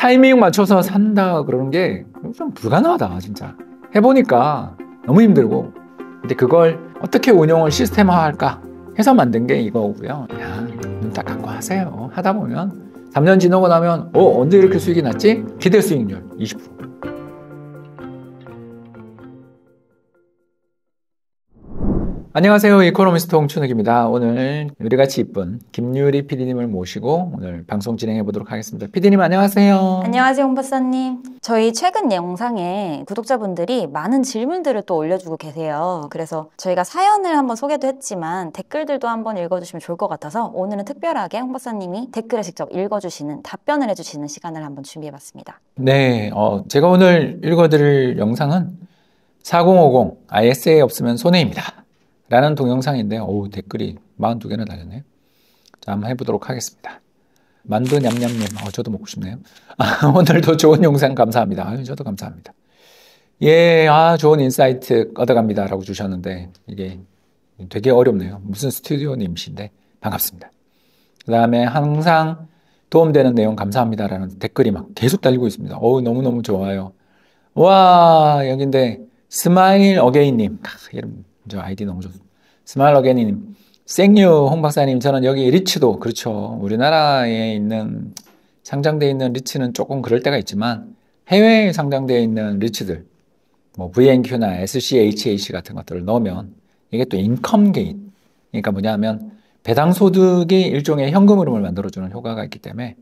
타이밍 맞춰서 산다 그러는 게 좀 불가능하다 진짜. 해보니까 너무 힘들고. 근데 그걸 어떻게 운용을 시스템화할까 해서 만든 게 이거고요. 그냥 눈딱 감고 하세요. 하다 보면 3년 지나고 나면 어 언제 이렇게 수익이 났지? 기대 수익률 20% 안녕하세요. 이코노미스트 홍춘욱입니다. 오늘 우리같이 이쁜 김유리 PD님을 모시고 오늘 방송 진행해 보도록 하겠습니다. PD님 안녕하세요. 안녕하세요, 홍 박사님. 저희 최근 영상에 구독자분들이 많은 질문들을 또 올려주고 계세요. 그래서 저희가 사연을 한번 소개도 했지만 댓글들도 한번 읽어주시면 좋을 것 같아서 오늘은 특별하게 홍 박사님이 댓글을 직접 읽어주시는 답변을 해주시는 시간을 한번 준비해봤습니다. 네, 어, 제가 오늘 읽어드릴 영상은 4050 ISA 없으면 손해입니다. 라는 동영상인데 어우 댓글이 42개나 달렸네요. 자 한번 해보도록 하겠습니다. 만두 냠냠냠 어, 저도 먹고 싶네요. 아, 오늘도 좋은 영상 감사합니다. 아유, 저도 감사합니다. 예, 아 좋은 insight 얻어갑니다 라고 주셨는데 이게 되게 어렵네요. 무슨 스튜디오님이신데 반갑습니다. 그 다음에 항상 도움되는 내용 감사합니다 라는 댓글이 막 계속 달리고 있습니다. 어우 너무너무 좋아요. 와 여긴데 스마일 어게인님 이름 저 아이디 너무 좋습니다. 스마일 어게님, thank you 홍 박사님, 저는 여기 리츠도 그렇죠. 우리나라에 있는 상장되어 있는 리츠는 조금 그럴 때가 있지만 해외에 상장되어 있는 리츠들, 뭐 VNQ나 SCHH 같은 것들을 넣으면 이게 또 인컴 게인, 그러니까 뭐냐면 배당 소득이 일종의 현금 흐름을 만들어주는 효과가 있기 때문에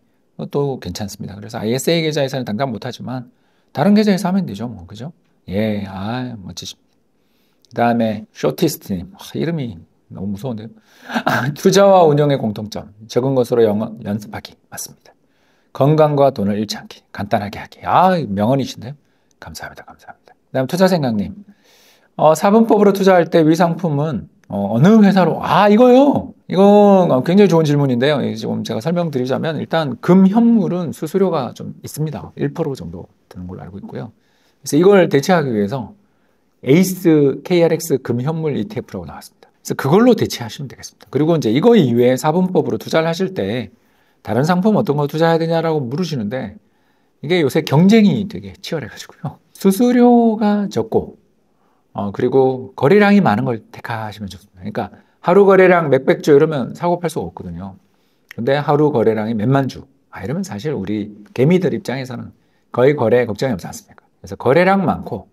또 괜찮습니다. 그래서 ISA 계좌에서는 당장 못하지만 다른 계좌에서 하면 되죠, 뭐 그죠? 예, 아 멋지십니다. 그 다음에 쇼티스트님 아, 이름이 너무 무서운데요. 투자와 운영의 공통점 적은 것으로 영어 연습하기 맞습니다. 건강과 돈을 잃지 않기 간단하게 하기 아 명언이신데요. 감사합니다, 감사합니다. 그 다음 투자생각님 어, 사분법으로 투자할 때 위상품은 어, 느 회사로 아 이거요. 이거 굉장히 좋은 질문인데요. 지금 제가 설명드리자면 일단 금 현물은 수수료가 좀 있습니다. 1% 정도 드는 걸로 알고 있고요. 그래서 이걸 대체하기 위해서 에이스 KRX 금현물 ETF라고 나왔습니다. 그래서 그걸로 대체하시면 되겠습니다. 그리고 이제 이거 이외에 사분법으로 투자를 하실 때 다른 상품 어떤 거 투자해야 되냐라고 물으시는데 이게 요새 경쟁이 되게 치열해가지고요. 수수료가 적고 어, 그리고 거래량이 많은 걸 택하시면 좋습니다. 그러니까 하루 거래량 몇백 주 이러면 사고 팔 수가 없거든요. 근데 하루 거래량이 몇만 주. 아, 이러면 사실 우리 개미들 입장에서는 거의 거래 걱정이 없지 않습니까? 그래서 거래량 많고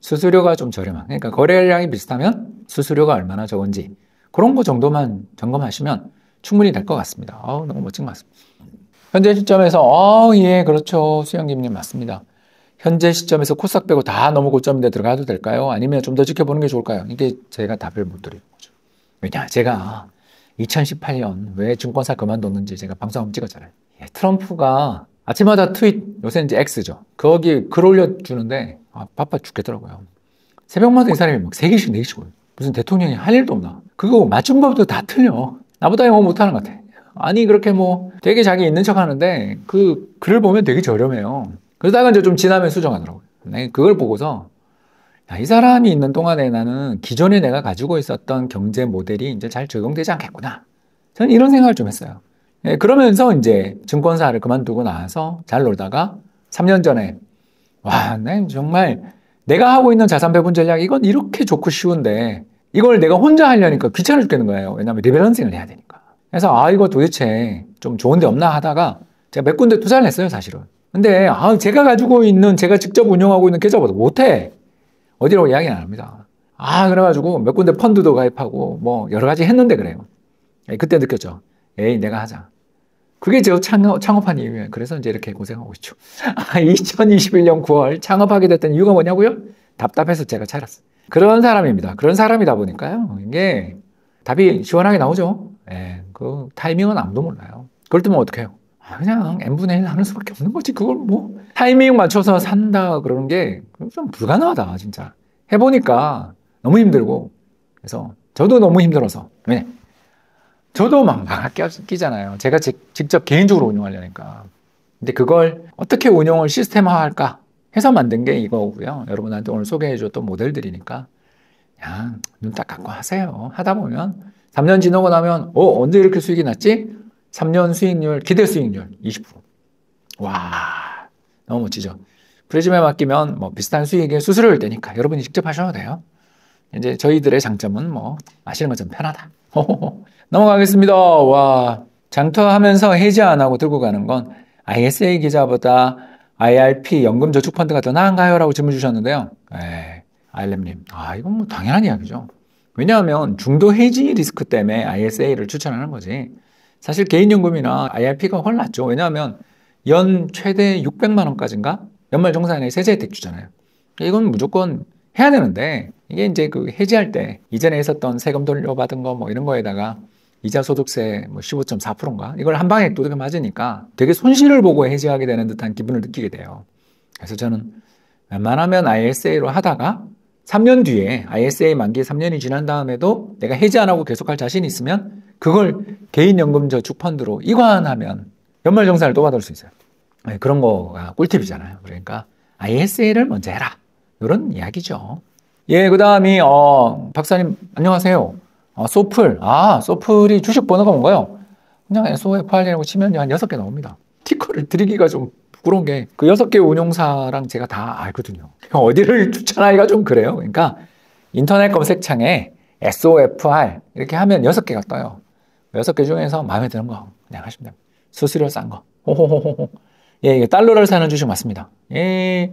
수수료가 좀 저렴한 그러니까 거래량이 비슷하면 수수료가 얼마나 적은지 그런 거 정도만 점검하시면 충분히 될 것 같습니다. 아우 너무 멋진 것 같습니다. 현재 시점에서 어, 예 그렇죠 수영님님 맞습니다. 현재 시점에서 코스닥 빼고 다 너무 고점인데 들어가도 될까요? 아니면 좀 더 지켜보는 게 좋을까요? 이게 제가 답을 못 드리는 거죠. 왜냐 제가 2018년 왜 증권사 그만뒀는지 제가 방송 한번 찍었잖아요. 예, 트럼프가 아침마다 트윗 요새 이제 X죠. 거기 글 올려주는데 아, 바빠 죽겠더라고요. 새벽마다 이 사람이 막 3개씩 4개씩 무슨 대통령이 할 일도 없나. 그거 맞춤 법도 다 틀려. 나보다 영어 못하는 것 같아. 아니 그렇게 뭐 되게 자기 있는 척 하는데 그 글을 보면 되게 저렴해요. 그러다가 이제 좀 지나면 수정하더라고요. 네, 그걸 보고서 야, 이 사람이 있는 동안에 나는 기존에 내가 가지고 있었던 경제 모델이 이제 잘 적용되지 않겠구나. 저는 이런 생각을 좀 했어요. 네, 그러면서 이제 증권사를 그만두고 나서 잘 놀다가 3년 전에 와, 난 정말 내가 하고 있는 자산 배분 전략 이건 이렇게 좋고 쉬운데 이걸 내가 혼자 하려니까 귀찮아 죽겠는 거예요. 왜냐하면 리밸런싱을 해야 되니까. 그래서 아 이거 도대체 좀 좋은데 없나 하다가 제가 몇 군데 투자를 했어요, 사실은. 근데 아 제가 가지고 있는 제가 직접 운영하고 있는 계좌보다 못해. 어디라고 이야기는 안 합니다. 아 그래가지고 몇 군데 펀드도 가입하고 뭐 여러 가지 했는데 그래요. 그때 느꼈죠. 에이 내가 하자. 그게 저 창업, 창업한 이유예요. 그래서 이제 이렇게 고생하고 있죠. 2021년 9월 창업하게 됐던 이유가 뭐냐고요? 답답해서 제가 차렸어요. 그런 사람입니다. 그런 사람이다 보니까요. 이게 답이 시원하게 나오죠. 예, 그 타이밍은 아무도 몰라요. 그럴 때면 어떡해요? 아, 그냥 n분의 1 하는 수밖에 없는 거지. 그걸 뭐 타이밍 맞춰서 산다 그러는 게 좀 불가능하다 진짜. 해보니까 너무 힘들고 그래서 저도 너무 힘들어서 왜? 저도 막 망할 끼잖아요. 제가 직접 개인적으로 운영하려니까. 근데 그걸 어떻게 운영을 시스템화할까 해서 만든 게 이거고요. 여러분한테 오늘 소개해줬던 모델들이니까 그냥 눈 딱 감고 하세요. 하다 보면 3년 지나고 나면 어 언제 이렇게 수익이 났지? 3년 수익률 기대 수익률 20%. 와 너무 멋지죠. 프리즘에 맡기면 뭐 비슷한 수익의 수수료일 때니까 여러분이 직접 하셔도 돼요. 이제 저희들의 장점은 뭐 아시는 것처럼 편하다. 넘어가겠습니다. 와 장터하면서 해지 안 하고 들고 가는 건 ISA 기자보다 IRP 연금저축펀드가 더 나은가요? 라고 질문 주셨는데요. 에 아일렘님, 아 이건 뭐 당연한 이야기죠. 왜냐하면 중도 해지 리스크 때문에 ISA를 추천하는 거지. 사실 개인연금이나 IRP가 훨 낫죠. 왜냐하면 연 최대 600만 원까지인가 연말정산에 세제 혜택 주잖아요. 이건 무조건 해야 되는데 이게 이제 그 해지할 때 이전에 있었던 세금 돌려받은 거 뭐 이런 거에다가 이자 소득세 뭐 15.4%인가 이걸 한 방에 두둑에 맞으니까 되게 손실을 보고 해지하게 되는 듯한 기분을 느끼게 돼요. 그래서 저는 웬만하면 ISA로 하다가 3년 뒤에 ISA 만기 3년이 지난 다음에도 내가 해지 안 하고 계속할 자신이 있으면 그걸 개인연금저축펀드로 이관하면 연말정산을 또 받을 수 있어요. 네, 그런 거가 꿀팁이잖아요. 그러니까 ISA를 먼저 해라. 이런 이야기죠. 예, 그 다음이, 어, 박사님, 안녕하세요. 어, SOFR. 아, SOFR이 주식 번호가 뭔가요? 그냥 SOFR이라고 치면 한 6개 나옵니다. ticker를 드리기가 좀 부끄러운 게 그 6개 운용사랑 제가 다 알거든요. 어디를 추천하기가 좀 그래요. 그러니까 인터넷 검색창에 SOFR 이렇게 하면 6개가 떠요. 6개 중에서 마음에 드는 거 그냥 하시면 됩니다. 수수료 싼 거. 호호호호. 예, 달러를 사는 주식 맞습니다. 예,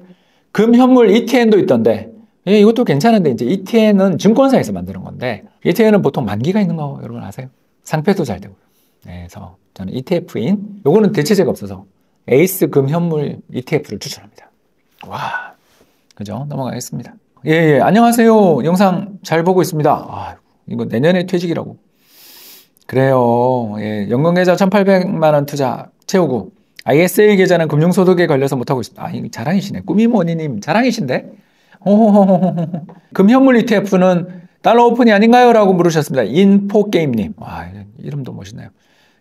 금, 현물, ETN도 있던데, 예, 이것도 괜찮은데, 이제 ETN은 증권사에서 만드는 건데, ETN은 보통 만기가 있는 거 여러분 아세요? 상패도 잘 되고요. 네, 그래서 저는 ETF인, 요거는 대체제가 없어서, 에이스 금, 현물 ETF를 추천합니다. 와, 그죠? 넘어가겠습니다. 예, 예, 안녕하세요. 영상 잘 보고 있습니다. 아, 이거 내년에 퇴직이라고. 그래요. 예, 연금계좌 1,800만 원 투자 채우고, ISA 계좌는 금융소득에 걸려서 못하고 있습니다. 아, 이 자랑이시네. 꾸미모니님 자랑이신데? 호호호호호. 금현물 ETF는 달러 오픈이 아닌가요? 라고 물으셨습니다. 인포게임님. 와, 이름도 멋있네요.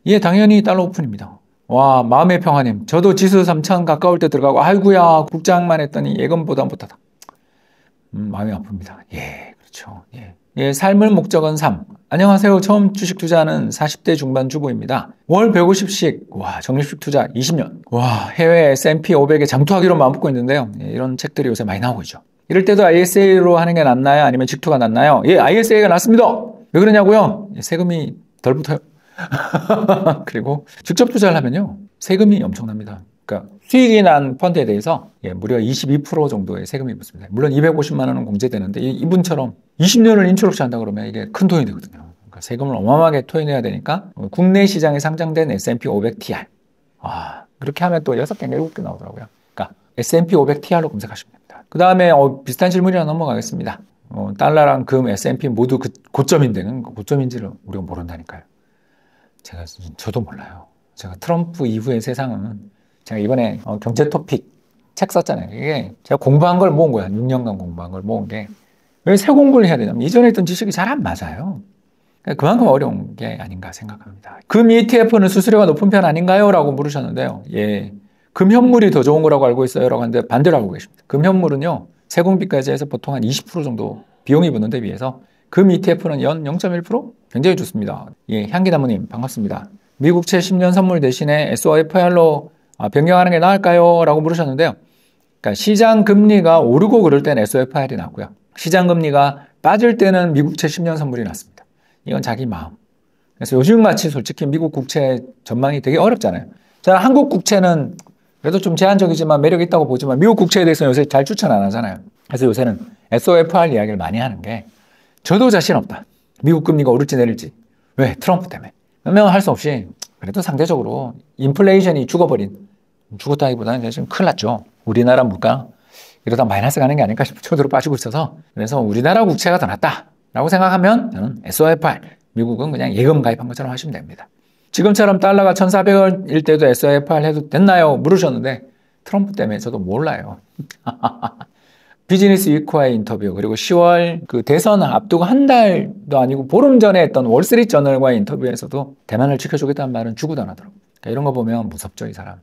예, 당연히 달러 오픈입니다. 와, 마음의 평화님. 저도 지수 3천 가까울 때 들어가고, 아이구야, 국장만 했더니 예금보다 못하다. 음, 마음이 아픕니다. 예, 그렇죠. 예. 예, 삶을 목적은 삶. 안녕하세요. 처음 주식 투자하는 40대 중반 주부입니다. 월 150씩, 와, 적립식 투자 20년. 와, 해외 S&P 500에 장투하기로 마음먹고 있는데요. 예, 이런 책들이 요새 많이 나오고 있죠. 이럴 때도 ISA로 하는 게 낫나요? 아니면 직투가 낫나요? 예, ISA가 낫습니다. 왜 그러냐고요? 예, 세금이 덜 붙어요. 그리고 직접 투자를 하면요. 세금이 엄청납니다. 그러니까 수익이 난 펀드에 대해서 예, 무려 22% 정도의 세금이 붙습니다. 물론 250만 원은 공제되는데 이 분처럼 20년을 인출업시 한다 그러면 이게 큰 돈이 되거든요. 그러니까 세금을 어마어마하게 토해내야 되니까 국내 시장에 상장된 S&P 500TR. 아, 그렇게 하면 또 6개, 7개 나오더라고요. 그러니까 S&P 500TR로 검색하시면 됩니다. 그 다음에 어, 비슷한 질문이나 넘어가겠습니다. 어, 달러랑 금, S&P 모두 그 고점인데 고점인지를 우리가 모른다니까요. 제가 저도 몰라요. 제가 트럼프 이후의 세상은 제가 이번에 어, 경제 토픽 책 썼잖아요. 이게 제가 공부한 걸 모은 거야. 6년간 공부한 걸 모은 게. 왜 새 공부를 해야 되냐면 이전에 했던 지식이 잘 안 맞아요. 그러니까 그만큼 어려운 게 아닌가 생각합니다. 금 ETF는 수수료가 높은 편 아닌가요? 라고 물으셨는데요. 예. 금현물이 더 좋은 거라고 알고 있어요. 라고 하는데 반대로 알고 계십니다. 금현물은요, 세공비까지 해서 보통 한 20% 정도 비용이 붙는 데 비해서 금 ETF는 연 0.1%? 굉장히 좋습니다. 예, 향기나무님, 반갑습니다. 미국채 10년 선물 대신에 SOFR로 아, 변경하는 게 나을까요? 라고 물으셨는데요. 그러니까 시장 금리가 오르고 그럴 때는 SOFR이 나고요. 시장 금리가 빠질 때는 미국채 10년 선물이 낫습니다. 이건 자기 마음. 그래서 요즘 마치 솔직히 미국 국채 전망이 되게 어렵잖아요. 저는 한국 국채는 그래도 좀 제한적이지만 매력 있다고 보지만 미국 국채에 대해서는 요새 잘 추천 안 하잖아요. 그래서 요새는 SOFR 이야기를 많이 하는 게 저도 자신 없다. 미국 금리가 오를지 내릴지. 왜? 트럼프 때문에. 그러면 할수 없이 그래도 상대적으로 인플레이션이 죽어버린 죽었다기보다는 지금 큰일 났죠. 우리나라 물가 이러다 마이너스 가는 게 아닐까 싶어 초대로 빠지고 있어서 그래서 우리나라 국채가 더 낫다라고 생각하면 저는 SOFR 미국은 그냥 예금 가입한 것처럼 하시면 됩니다. 지금처럼 달러가 1,400원일 때도 SOFR 해도 됐나요? 물으셨는데 트럼프 때문에 저도 몰라요. 비즈니스 위크와의 인터뷰 그리고 10월 그 대선 앞두고 한 달도 아니고 보름 전에 했던 월스트리트 저널과의 인터뷰에서도 대만을 지켜주겠다는 말은 죽어도 안 하더라고요. 그러니까 이런 거 보면 무섭죠 이 사람.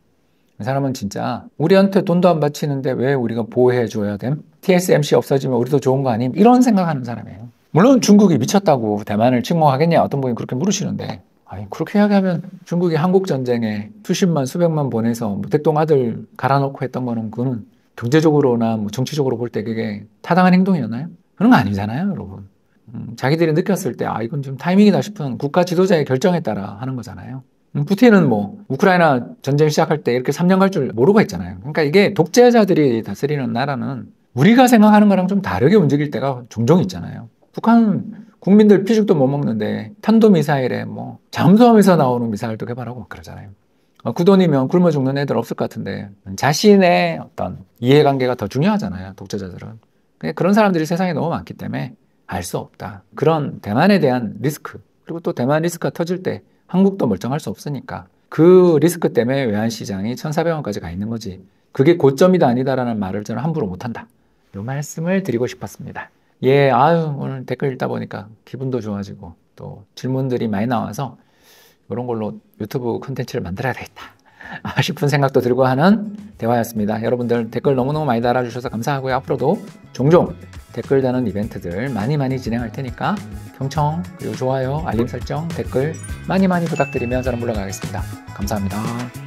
이 사람은 진짜 우리한테 돈도 안 바치는데 왜 우리가 보호해 줘야 됨? TSMC 없어지면 우리도 좋은 거 아님? 이런 생각하는 사람이에요. 물론 중국이 미쳤다고 대만을 침공하겠냐 어떤 분이 그렇게 물으시는데 아니, 그렇게 이야기하면 중국이 한국 전쟁에 수십만, 수백만 보내서 뭐 대동 아들 갈아놓고 했던 거는 그거는 경제적으로나 뭐 정치적으로 볼 때 그게 타당한 행동이었나요? 그런 거 아니잖아요, 여러분. 음, 자기들이 느꼈을 때, 아, 이건 좀 타이밍이다 싶은 국가 지도자의 결정에 따라 하는 거잖아요. 음, 푸틴은 뭐, 우크라이나 전쟁 시작할 때 이렇게 3년 갈 줄 모르고 했잖아요. 그러니까 이게 독재자들이 다스리는 나라는 우리가 생각하는 거랑 좀 다르게 움직일 때가 종종 있잖아요. 북한은 국민들 피죽도 못 먹는데 탄도미사일에 뭐 잠수함에서 나오는 미사일도 개발하고 그러잖아요. 어, 그 돈이면 굶어 죽는 애들 없을 것 같은데 자신의 어떤 이해관계가 더 중요하잖아요. 독재자들은. 그런 사람들이 세상에 너무 많기 때문에 알 수 없다. 그런 대만에 대한 리스크 그리고 또 대만 리스크가 터질 때 한국도 멀쩡할 수 없으니까 그 리스크 때문에 외환시장이 1,400원까지 가 있는 거지. 그게 고점이다 아니다라는 말을 저는 함부로 못한다. 이 말씀을 드리고 싶었습니다. 예, 아유, 오늘 댓글 읽다 보니까 기분도 좋아지고 또 질문들이 많이 나와서 이런 걸로 유튜브 콘텐츠를 만들어야 되겠다. 싶은 생각도 들고 하는 대화였습니다. 여러분들 댓글 너무너무 많이 달아주셔서 감사하고요. 앞으로도 종종 댓글 다는 이벤트들 많이 많이 진행할 테니까 경청, 그리고 좋아요, 알림 설정, 댓글 많이 많이 부탁드리며 저는 물러가겠습니다. 감사합니다.